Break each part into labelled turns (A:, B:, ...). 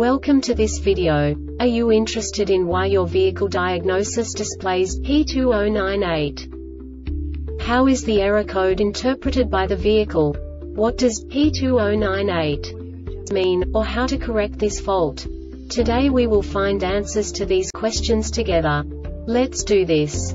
A: Welcome to this video. Are you interested in why your vehicle diagnosis displays P2098? How is the error code interpreted by the vehicle? What does P2098 mean, or how to correct this fault? Today we will find answers to these questions together. Let's do this.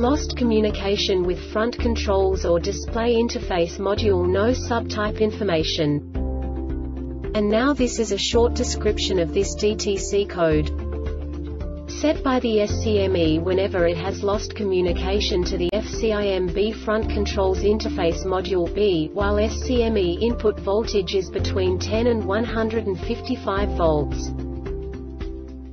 A: Lost communication with front controls or display interface module no subtype information. And now this is a short description of this DTC code. Set by the SCME whenever it has lost communication to the FCIM-B front controls interface module B, while SCME input voltage is between 10 and 155 volts.